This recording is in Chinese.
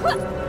快